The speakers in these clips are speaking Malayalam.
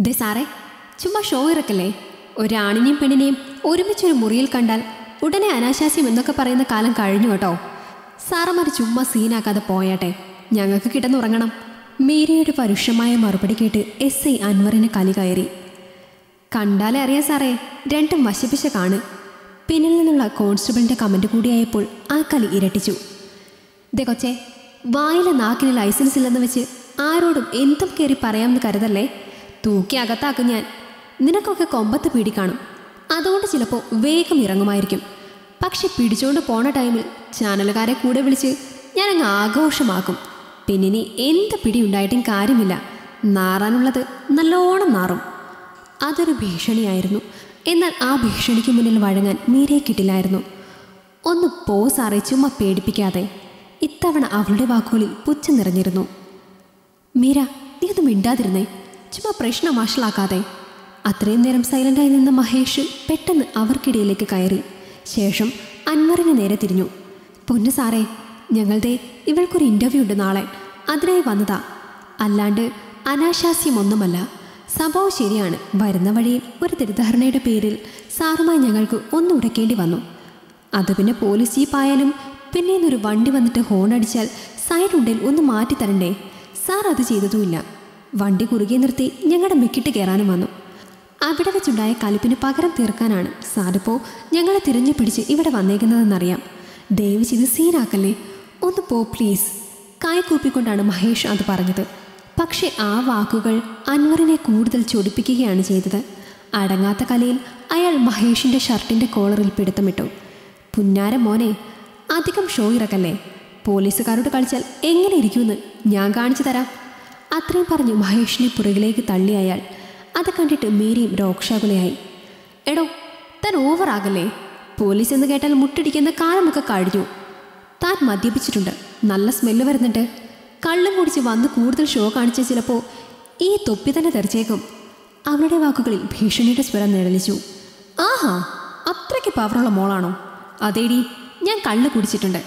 ദേ സാറേ ചുമ്മാ ഷോ ഇറക്കല്ലേ? ഒരാണിനെയും പെണ്ണിനെയും ഒരുമിച്ചൊരു മുറിയിൽ കണ്ടാൽ ഉടനെ അനാശാസ്യം എന്നൊക്കെ പറയുന്ന കാലം കഴിഞ്ഞു കേട്ടോ. സാറന്മാർ ചുമ്മാ സീനാക്കാതെ പോയാട്ടെ. ഞങ്ങൾക്ക് കിടന്നുറങ്ങണം മീരയുടെ പരുഷമായ മറുപടി കേട്ട് എസ് ഐ അൻവറിന് കലി കയറി. കണ്ടാലേ അറിയാം സാറേ രണ്ടും വശിപ്പിച്ച കാണ്. പിന്നിൽ നിന്നുള്ള കോൺസ്റ്റബിളിന്റെ കമന്റ് കൂടിയായപ്പോൾ ആ കലി ഇരട്ടിച്ചു. ദേ കൊച്ചേ വായിലെ നാക്കിന് ലൈസൻസ് ഇല്ലെന്ന് വെച്ച് ആരോടും എന്തും കയറി പറയാമെന്ന് കരുതല്ലേ? തൂക്കി അകത്താക്കും ഞാൻ. നിനക്കൊക്കെ കൊമ്പത്ത് പിടി കാണും. അതുകൊണ്ട് ചിലപ്പോൾ വേഗം ഇറങ്ങുമായിരിക്കും. പക്ഷെ പിടിച്ചുകൊണ്ട് പോണ ടൈമിൽ ചാനലുകാരെ കൂടെ വിളിച്ച് ഞാൻ അങ്ങ് ആഘോഷമാക്കും പിന്നിനി എന്ത് പിടി ഉണ്ടായിട്ടും കാര്യമില്ല. നാറാനുള്ളത് നല്ലോണം നാറും. അതൊരു ഭീഷണിയായിരുന്നു. എന്നാൽ ആ ഭീഷണിക്ക് മുന്നിൽ വഴങ്ങാൻ നീരേ കിട്ടില്ലായിരുന്നു. ഒന്ന് പോ സാറേ പേടിപ്പിക്കാതെ ഇത്തവണ അവളുടെ വാക്കുകളിൽ പുച്ഛം നിറഞ്ഞിരുന്നു. മീര നീ ഒന്ന് മിണ്ടാതിരുന്നേ. ചുമ്മാ പ്രശ്നം വഷളാക്കാതെ. അത്രയും നേരം സൈലന്റായി നിന്ന മഹേഷ് പെട്ടെന്ന് അവർക്കിടയിലേക്ക് കയറി. ശേഷം അൻവറിന് നേരെ തിരിഞ്ഞു. പൊന്നു സാറേ ഞങ്ങളുടെ ഇവൾക്കൊരു ഇന്റർവ്യൂ ഉണ്ട് നാളെ. അതിനായി വന്നതാ. അല്ലാണ്ട് അനാശാസ്യമൊന്നുമല്ല. സംഭവം ശരിയാണ്. വരുന്ന വഴിയിൽ ഒരു തെറ്റിദ്ധാരണയുടെ പേരിൽ സാറുമായി ഞങ്ങൾക്ക് ഒന്ന് ഉടക്കേണ്ടി വന്നു. അത് പിന്നെ പോലീസ് ജീപ്പായാലും പിന്നെ ഇന്നൊരു വണ്ടി വന്നിട്ട് ഹോൺ അടിച്ചാൽ സൈഡ് ഉണ്ടെങ്കിൽ ഒന്ന് മാറ്റി തരണ്ടേ സാർ അത് ചെയ്തതുമില്ല. വണ്ടി കുറുകെ നിർത്തി ഞങ്ങളുടെ മെക്കിട്ട് കയറാനും വന്നു. അവിടെ വെച്ചുണ്ടായ കലിപ്പിന് പകരം തീർക്കാനാണ്. സാറിപ്പോൾ ഞങ്ങളെ തിരഞ്ഞു പിടിച്ച് ഇവിടെ വന്നേക്കുന്നതെന്നറിയാം. ദയവ് ചെയ്ത് സീനാക്കല്ലേ? ഒന്ന് പോ പ്ലീസ് കായ്ക്കൂപ്പിക്കൊണ്ടാണ് മഹേഷ് അത് പറഞ്ഞത്. പക്ഷേ ആ വാക്കുകൾ അൻവറിനെ കൂടുതൽ ചൊടിപ്പിക്കുകയാണ് ചെയ്തത്. അടങ്ങാത്ത കലയിൽ അയാൾ മഹേഷിന്റെ ഷർട്ടിന്റെ കോളറിൽ പിടുത്തമിട്ടു. പുന്നാര മോനെ അധികം ഷോ ഇറക്കല്ലേ? പോലീസുകാരോട് കളിച്ചാൽ എങ്ങനെ ഇരിക്കുമെന്ന് ഞാൻ കാണിച്ചു തരാം. അത്രയും പറഞ്ഞ് മഹേഷിനെ പുറകിലേക്ക് തള്ളി അയാൾ. അത് കണ്ടിട്ട് മേരിയും രോക്ഷാകുലയായി. എടോ താൻ ഓവറാകല്ലേ? പോലീസ് എന്ന് കേട്ടാൽ മുട്ടിടിക്കുന്ന കാലമൊക്കെ കഴിഞ്ഞു. താൻ മദ്യപിച്ചിട്ടുണ്ട്. നല്ല സ്മെല്ല് വരുന്നുണ്ട്. കള്ളും കുടിച്ച് വന്ന് കൂടുതൽ ഷോ കാണിച്ച ചിലപ്പോൾ ഈ തൊപ്പി തന്നെ തെറിച്ചേക്കും. അവളുടെ വാക്കുകളിൽ ഭീഷണിയുടെ സ്വരം നിഴലിച്ചു. ആഹാ അത്രയ്ക്ക് പവറുള്ള മോളാണോ? അതേടി ഞാൻ കള്ള് കുടിച്ചിട്ടുണ്ട്.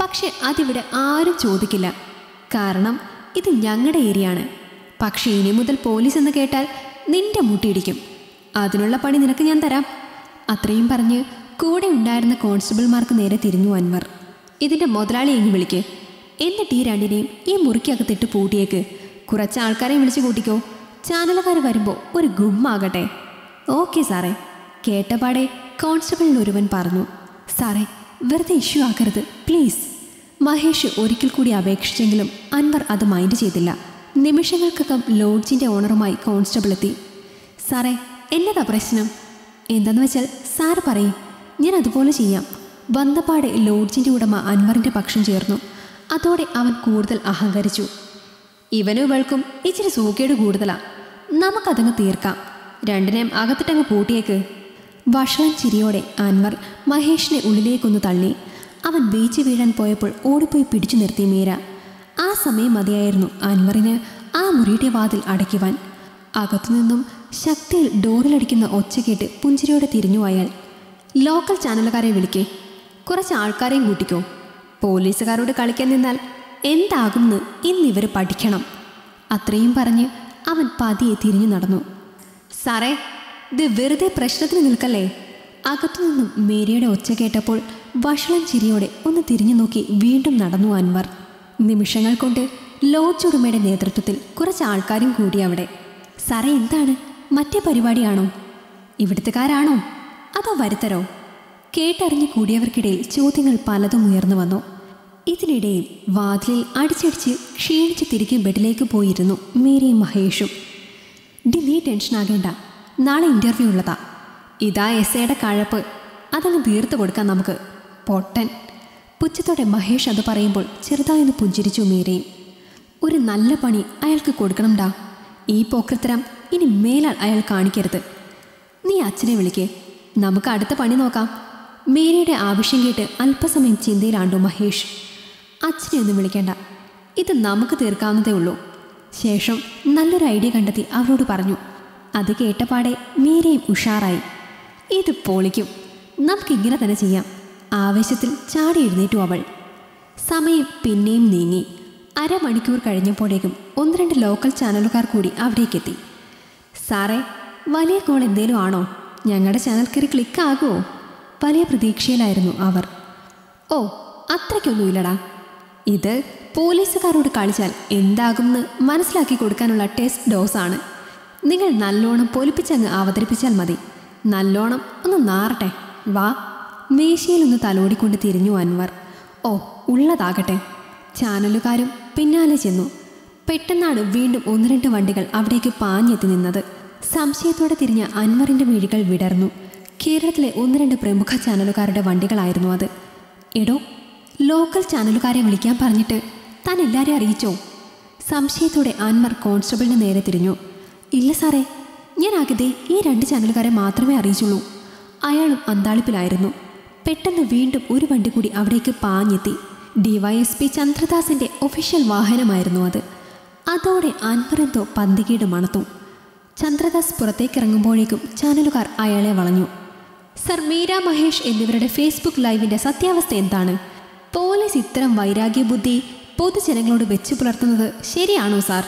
പക്ഷെ അതിവിടെ ആരും ചോദിക്കില്ല. കാരണം ഇത് ഞങ്ങളുടെ ഏരിയയാണ്. പക്ഷേ ഇനി മുതൽ പോലീസ് എന്ന് കേട്ടാൽ നിന്റെ മുട്ടിയിടിക്കും. അതിനുള്ള പണി നിനക്ക് ഞാൻ തരാം. അത്രയും പറഞ്ഞ് കൂടെ ഉണ്ടായിരുന്ന കോൺസ്റ്റബിൾമാർക്ക് നേരെ തിരിഞ്ഞു അൻവർ. ഇതിന്റെ മുതലാളി എങ്ങി വിളിക്ക്. എന്നിട്ട് ഈ രണ്ടിനെയും ഈ മുറിക്കകത്തിട്ട് പൂട്ടിയേക്ക്. കുറച്ച് ആൾക്കാരെയും വിളിച്ചു കൂട്ടിക്കോ. ചാനലുകാർ വരുമ്പോൾ ഒരു ഗുമ്മാകട്ടെ. ഓക്കെ സാറേ. കേട്ടപാടെ കോൺസ്റ്റബിളിൽ ഒരുവൻ പറഞ്ഞു. സാറേ വെറുതെ ഇഷ്യൂ ആക്കരുത്. പ്ലീസ്. മഹേഷ് ഒരിക്കൽ കൂടി അപേക്ഷിച്ചെങ്കിലും അൻവർ അത് മൈൻഡ് ചെയ്തില്ല. നിമിഷങ്ങൾക്കകം ലോഡ്ജിന്റെ ഓണറുമായി കോൺസ്റ്റബിൾ എത്തി. സാറേ എന്നതാ പ്രശ്നം? എന്താന്ന് വെച്ചാൽ സാറ് പറയും. ഞാൻ അതുപോലെ ചെയ്യാം. വന്നപാടെ ലോഡ്ജിന്റെ ഉടമ അൻവറിന്റെ പക്ഷം ചേർന്നു. അതോടെ അവൻ കൂടുതൽ അഹങ്കരിച്ചു. ഇവനും ഇവൾക്കും ഇച്ചിരി സൂക്കേട് കൂടുതലാ. നമുക്കതങ്ങ് തീർക്കാം. രണ്ടിനെയും അകത്തിട്ടങ്ങ് പൂട്ടിയേക്ക്. വഷളൻ ചിരിയോടെ അൻവർ മഹേഷിനെ ഉള്ളിലേക്കൊന്ന് തള്ളി. അവൻ ബീച്ച് വീഴാൻ പോയപ്പോൾ ഓടിപ്പോയി പിടിച്ചു നിർത്തി മീര. ആ സമയം മതിയായിരുന്നു അൻവറിന് ആ മുറിയുടെ വാതിൽ അടയ്ക്കുവാൻ. അകത്തുനിന്നും ശക്തിയിൽ ഡോറിലടിക്കുന്ന ഒച്ച കേട്ട് പുഞ്ചിരിയോടെ തിരിഞ്ഞു അയാൾ. ലോക്കൽ ചാനലുകാരെ വിളിക്കേ. കുറച്ച് ആൾക്കാരെയും കൂട്ടിക്കോ. പോലീസുകാരോട് കളിക്കാൻ നിന്നാൽ എന്താകുമെന്ന് ഇന്നിവർ പഠിക്കണം. അത്രയും പറഞ്ഞ് അവൻ പതിയെ തിരിഞ്ഞു നടന്നു. സാറേ ഇത് വെറുതെ പ്രശ്നത്തിന് നിൽക്കല്ലേ? അകത്തുനിന്നും മേരിയുടെ ഒച്ച കേട്ടപ്പോൾ വഷളം ചിരിയോടെ ഒന്ന് തിരിഞ്ഞു നോക്കി വീണ്ടും നടന്നു അൻവർ. നിമിഷങ്ങൾ കൊണ്ട് ലോഡ്ജ് ഉടമയുടെ നേതൃത്വത്തിൽ കുറച്ച് ആൾക്കാരും കൂടി അവിടെ. സാറേ എന്താണ്? മറ്റേ പരിപാടിയാണോ? ഇവിടുത്തുകാരാണോ അതോ വരുത്തരോ? കേട്ടറിഞ്ഞു കൂടിയവർക്കിടയിൽ ചോദ്യങ്ങൾ പലതും ഉയർന്നു വന്നു. ഇതിനിടയിൽ വാതിലിൽ അടിച്ചടിച്ച് ക്ഷീണിച്ച് തിരികെ ബെഡിലേക്ക് പോയിരുന്നു മേരിയും മഹേഷും. ഡി നീ ടെൻഷനാകേണ്ട നാളെ ഇന്റർവ്യൂ ഉള്ളതാ. ഇതാ എസ് എയുടെ കഴപ്പ്. അതങ്ങ് തീർത്തു കൊടുക്കാം നമുക്ക്. പൊട്ടൻ. പുച്ഛത്തോടെ മഹേഷ് അത് പറയുമ്പോൾ ചെറുതായൊന്ന് പുഞ്ചിരിച്ചു മീരയും ഒരു നല്ല പണി അയാൾക്ക് കൊടുക്കണംടാ ഈ പോക്കൃത്തരം ഇനി മേലാൽ അയാൾ കാണിക്കരുത്. നീ അച്ഛനെ വിളിക്കേ. നമുക്ക് അടുത്ത പണി നോക്കാം. മീരയുടെ ആവശ്യം കേട്ട് അല്പസമയം ചിന്തയിലാണ്ടു മഹേഷ്. അച്ഛനെ ഒന്നും വിളിക്കേണ്ട. ഇത് നമുക്ക് തീർക്കാവുന്നതേ ഉള്ളൂ. ശേഷം നല്ലൊരു ഐഡിയ കണ്ടെത്തി അവരോട് പറഞ്ഞു. അത് കേട്ടപാടെ മീരയും ഉഷാറായി. ഇത് പൊളിക്കും. നമുക്കിങ്ങനെ തന്നെ ചെയ്യാം. ആവേശത്തിൽ ചാടി എഴുന്നേറ്റു അവൾ. സമയം പിന്നെയും നീങ്ങി. അരമണിക്കൂർ കഴിഞ്ഞപ്പോഴേക്കും ഒന്ന് രണ്ട് ലോക്കൽ ചാനലുകാർ കൂടി അവിടേക്കെത്തി സാറേ വലിയ കോൾ എന്തേലും ആണോ? ഞങ്ങളുടെ ചാനൽ കയറി ക്ലിക്കാകുമോ വലിയ പ്രതീക്ഷയിലായിരുന്നു അവർ. ഓ അത്രയ്ക്കൊന്നുമില്ലടാ. ഇത് പോലീസുകാരോട് കളിച്ചാൽ എന്താകുമെന്ന് മനസ്സിലാക്കി കൊടുക്കാനുള്ള ടെസ്റ്റ് ഡോസാണ്. നിങ്ങൾ നല്ലോണം പൊലിപ്പിച്ചങ്ങ് അവതരിപ്പിച്ചാൽ മതി. നല്ലോണം ഒന്ന് നാറട്ടെ. വാ. മേശയിലൊന്ന് തലോടിക്കൊണ്ട് തിരിഞ്ഞു അൻവർ. ഓ ഉള്ളതാകട്ടെ. ചാനലുകാരും പിന്നാലെ ചെന്നു. പെട്ടെന്നാണ് വീണ്ടും ഒന്ന് രണ്ട് വണ്ടികൾ അവിടേക്ക് പാഞ്ഞെത്തി നിന്നത്. സംശയത്തോടെ തിരിഞ്ഞ അൻവറിന്റെ മിഴികൾ വിടർന്നു. കേരളത്തിലെ ഒന്ന് രണ്ട് പ്രമുഖ ചാനലുകാരുടെ വണ്ടികളായിരുന്നു അത്. എടോ ലോക്കൽ ചാനലുകാരെ വിളിക്കാൻ പറഞ്ഞിട്ട് താൻ എല്ലാവരെയും അറിയിച്ചോ? സംശയത്തോടെ അൻവർ കോൺസ്റ്റബിളിന് നേരെ തിരിഞ്ഞു. ഇല്ല സാറേ ഞാൻ ആകെ ഈ രണ്ട് ചാനലുകാരെ മാത്രമേ അറിയിച്ചുള്ളൂ. അയാളും അന്താളിപ്പിലായിരുന്നു. പെട്ടെന്ന് വീണ്ടും ഒരു വണ്ടി കൂടി അവിടേക്ക് പാഞ്ഞെത്തി. ഡിവൈഎസ്പി ചന്ദ്രദാസിന്റെ ഒഫീഷ്യൽ വാഹനമായിരുന്നു അത്. അതോടെ അൻവറെന്തോ പന്തികീട് മണത്തു. ചന്ദ്രദാസ് പുറത്തേക്കിറങ്ങുമ്പോഴേക്കും ചാനലുകാർ അയാളെ വളഞ്ഞു. സർ മീര മഹേഷ് എന്നിവരുടെ ഫേസ്ബുക്ക് ലൈവിന്റെ സത്യാവസ്ഥ എന്താണ്? പോലീസ് ഇത്തരം വൈരാഗ്യബുദ്ധി പൊതുജനങ്ങളോട് വെച്ചു പുലർത്തുന്നത് ശരിയാണോ സാർ?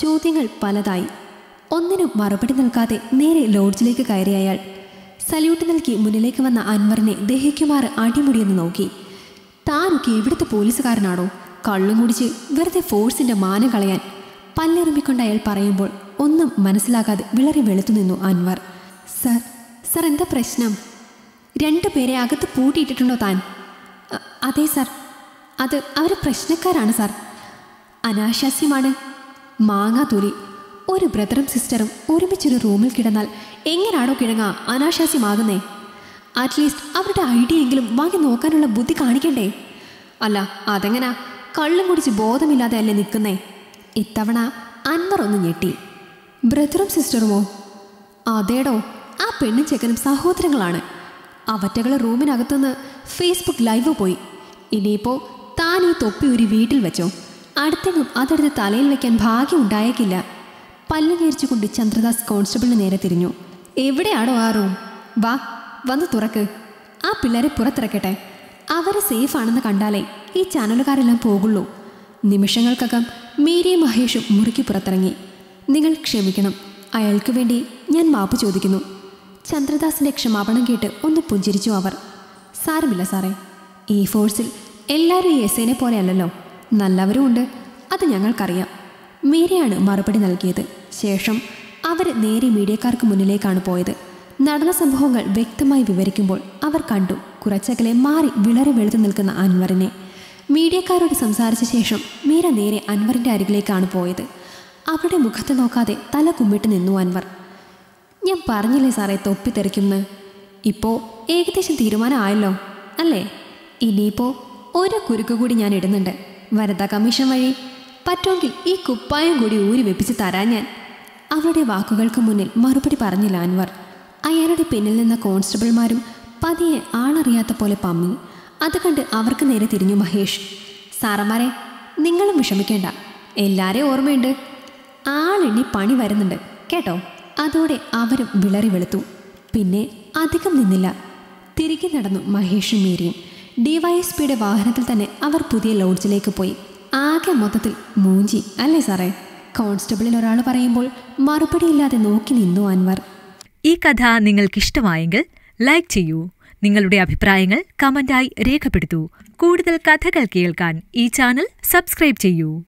ചോദ്യങ്ങൾ പലതായി. ഒന്നിനും മറുപടി നൽകാതെ നേരെ ലോഡ്ജിലേക്ക് കയറിയ അയാൾ സല്യൂട്ട് നൽകി മുന്നിലേക്ക് വന്ന അൻവറിനെ ദഹിക്കുമാർ അടിമുടിയെന്ന് നോക്കി. താനൊക്കെ ഇവിടുത്തെ പോലീസുകാരനാണോ? കള്ളും കുടിച്ച് വെറുതെ ഫോഴ്സിന്റെ മാനം കളയാൻ പല്ലെറുമ്പിക്കൊണ്ട് അയാൾ പറയുമ്പോൾ ഒന്നും മനസ്സിലാകാതെ വിളറി വെളുത്തു നിന്നു അൻവർ. സർ സർ എന്താ പ്രശ്നം? രണ്ടു പേരെ അകത്ത് പൂട്ടിയിട്ടിട്ടുണ്ടോ താൻ? "അ- അതെ സർ. അത് അവർ പ്രശ്നക്കാരാണ് സർ. അനാശാസ്യമാണ്. മാങ്ങാതൊലി ഒരു ബ്രദറും സിസ്റ്ററും ഒരുമിച്ചൊരു റൂമിൽ കിടന്നാൽ എങ്ങനെയാണോ കിഴങ്ങ അനാശാസ്യമാകുന്നേ? അറ്റ്ലീസ്റ്റ് അവരുടെ ഐഡിയ എങ്കിലും വാങ്ങി നോക്കാനുള്ള ബുദ്ധി കാണിക്കണ്ടേ? അല്ല അതെങ്ങനാ? കള്ളും കുടിച്ച് ബോധമില്ലാതെ അല്ലേ നിൽക്കുന്നേ? ഇത്തവണ അൻവർ ഒന്ന് ഞെട്ടി. ബ്രദറും സിസ്റ്ററുമോ? അതേടോ ആ പെണ്ണും ചെക്കനും സഹോദരങ്ങളാണ്. അവറ്റകൾ റൂമിനകത്തുനിന്ന് ഫേസ്ബുക്ക് ലൈവ് പോയി. ഇനിയിപ്പോൾ താൻ ഈ തൊപ്പി ഒരു വീട്ടിൽ വെച്ചോ. അടുത്തെങ്ങും അതെടുത്ത് തലയിൽ വയ്ക്കാൻ ഭാഗ്യം ഉണ്ടായേക്കില്ല. പല്ല് ഞെരിച്ചുകൊണ്ട് ചന്ദ്രദാസ് കോൺസ്റ്റബിളിന് നേരെ തിരിഞ്ഞു. എവിടെയാണോ ആ റൂം? വാ വന്ന് തുറക്ക്. ആ പിള്ളേരെ പുറത്തിറക്കട്ടെ. അവരെ സേഫ് ആണെന്ന് കണ്ടാലേ ഈ ചാനലുകാരെല്ലാം പോകുള്ളൂ. നിമിഷങ്ങൾക്കകം മേരിയും മഹേഷും മുറുക്കി പുറത്തിറങ്ങി. നിങ്ങൾ ക്ഷമിക്കണം. അയാൾക്ക് വേണ്ടി ഞാൻ മാപ്പ് ചോദിക്കുന്നു. ചന്ദ്രദാസിന്റെ ക്ഷമാപണം കേട്ട് ഒന്ന് പുഞ്ചിരിച്ചു അവർ. സാരമില്ല സാറേ. ഈ ഫോഴ്സിൽ എല്ലാവരും ഈ എസ് എനെ പോലെയല്ലല്ലോ നല്ലവരും ഉണ്ട്. അത് ഞങ്ങൾക്കറിയാം. മീരയാണ് മറുപടി നൽകിയത്. ശേഷം അവർ നേരെ മീഡിയക്കാർക്ക് മുന്നിലേക്കാണ് പോയത്. നടന്ന സംഭവങ്ങൾ വ്യക്തമായി വിവരിക്കുമ്പോൾ അവർ കണ്ടു കുറച്ചകലെ മാറി വിളറി വെളുത്തു നിൽക്കുന്ന അൻവറിനെ. മീഡിയക്കാരോട് സംസാരിച്ച ശേഷം മീര നേരെ അൻവറിന്റെ അരികിലേക്കാണ് പോയത്. അവരുടെ മുഖത്ത് നോക്കാതെ തല കുമ്പിട്ട് നിന്നു അൻവർ. ഞാൻ പറഞ്ഞില്ലേ സാറേ തൊപ്പി ഇപ്പോൾ ഏകദേശം തീരുമാനമായല്ലോ അല്ലേ? ഇനിയിപ്പോൾ ഒരു കുരുക്ക് കൂടി ഞാൻ ഇടുന്നുണ്ട്. വനിതാ കമ്മീഷൻ വഴി പറ്റുമെങ്കിൽ ഈ കുപ്പായം കൂടി ഊരി വെപ്പിച്ച് തരാൻ ഞാൻ. അവരുടെ വാക്കുകൾക്ക് മുന്നിൽ മറുപടി പറഞ്ഞില്ല അൻവർ. അയാളുടെ പിന്നിൽ നിന്ന കോൺസ്റ്റബിൾമാരും പതിയെ ആളറിയാത്ത പോലെ പമ്മി. അത് കണ്ട് അവർക്ക് നേരെ തിരിഞ്ഞു മഹേഷ്. സാറന്മാരെ നിങ്ങളും വിഷമിക്കേണ്ട. എല്ലാരെയും ഓർമ്മയുണ്ട്. ആളെണ്ണി പണി വരുന്നുണ്ട് കേട്ടോ? അതോടെ അവരും വിളറി വെളുത്തു. പിന്നെ അധികം നിന്നില്ല. തിരികെ നടന്നു മഹേഷും മീരിയും. ഡിവൈഎസ്പിയുടെ വാഹനത്തിൽ തന്നെ അവർ പുതിയ ലോഡ്ജിലേക്ക് പോയി. ആകെ മൊത്തത്തിൽ മൂഞ്ചി അല്ലേ സാറേ? കോൺസ്റ്റബിളിൽ ഒരാൾ പറയുമ്പോൾ മറുപടിയില്ലാതെ നോക്കി നിന്നു അൻവർ. ഈ കഥ നിങ്ങൾക്കിഷ്ടമായെങ്കിൽ ലൈക്ക് ചെയ്യൂ. നിങ്ങളുടെ അഭിപ്രായങ്ങൾ കമന്റായി രേഖപ്പെടുത്തൂ. കൂടുതൽ കഥകൾ കേൾക്കാൻ ഈ ചാനൽ സബ്സ്ക്രൈബ് ചെയ്യൂ.